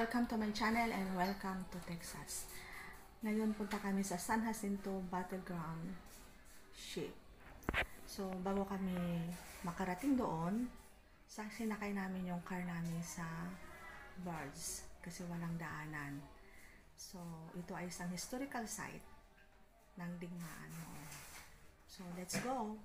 Welcome to my channel and welcome to Texas. Ngayon punta kami sa San Jacinto Battleground Ship. So, bago kami makarating doon, sa sinakay namin yung car namin sa birds kasi walang daanan. So, ito ay isang historical site ng digmaan noon. So, let's go!